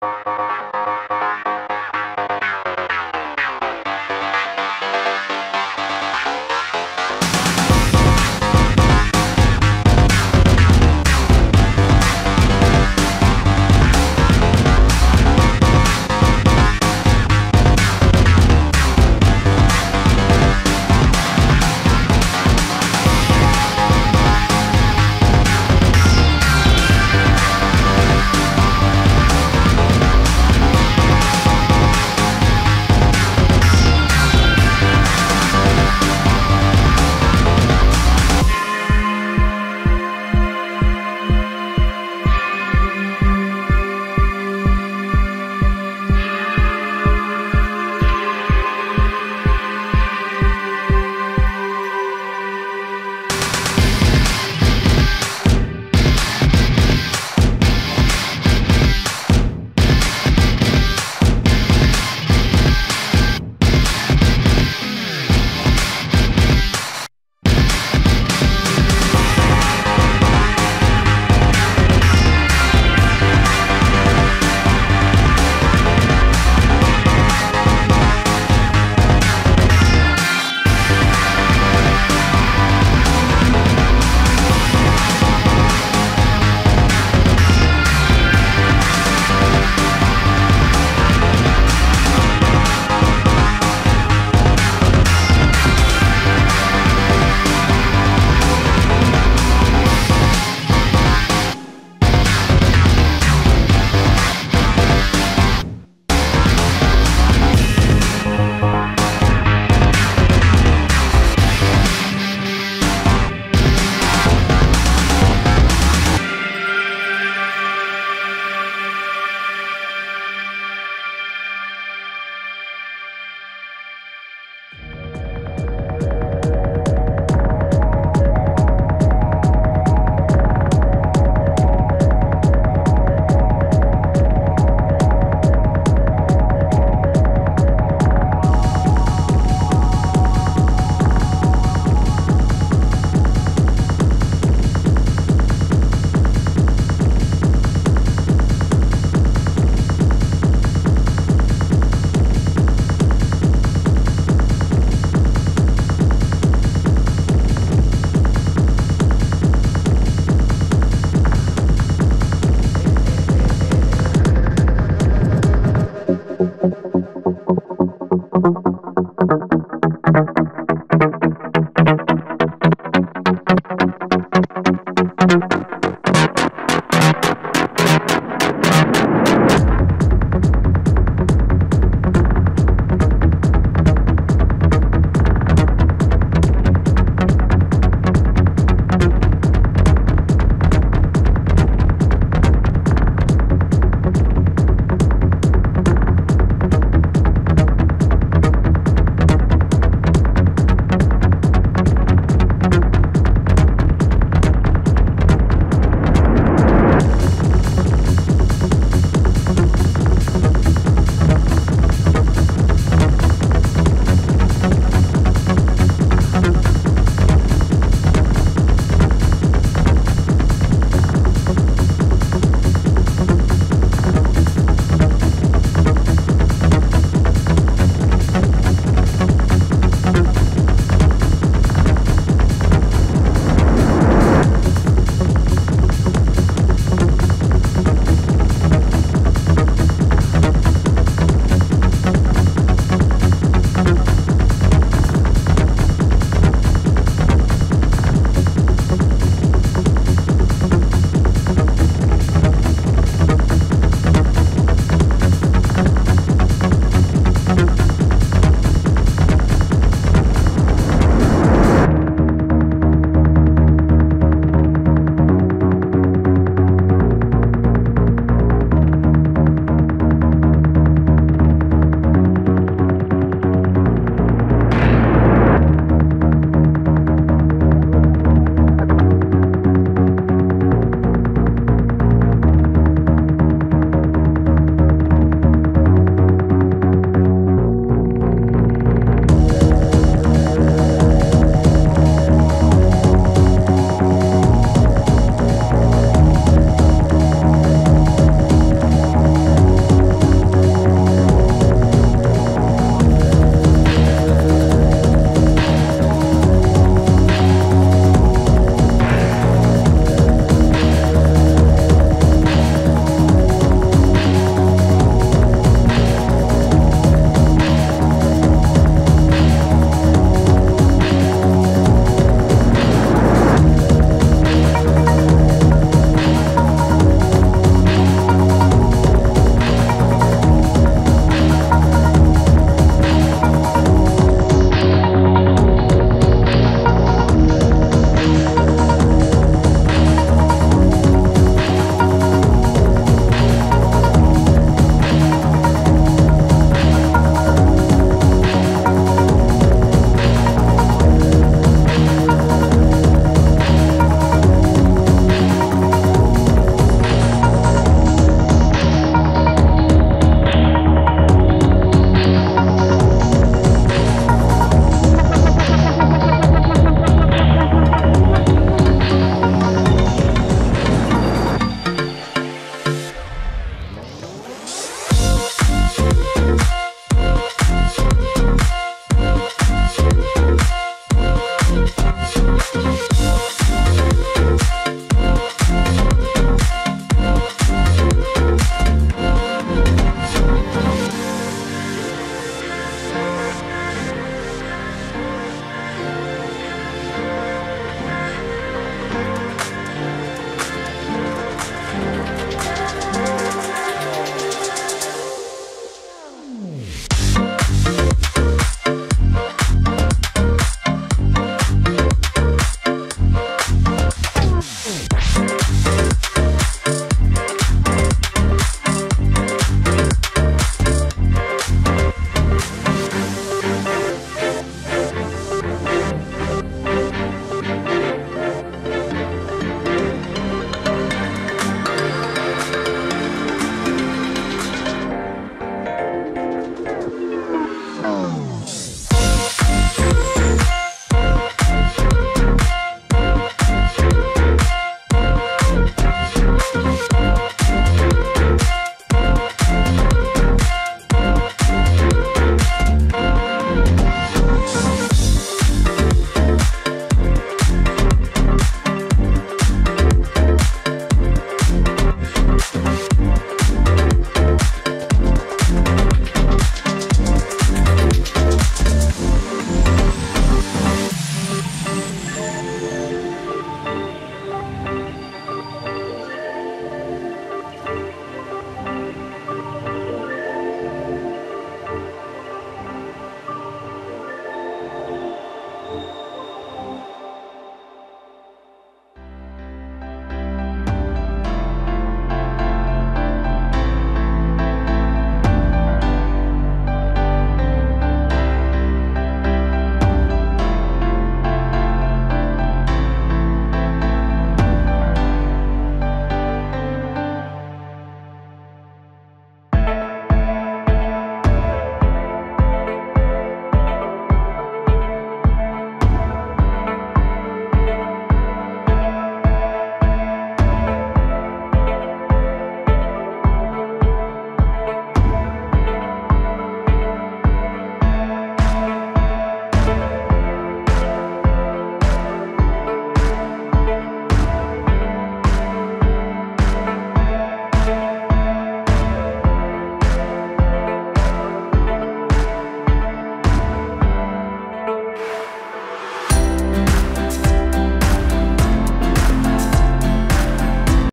Bye.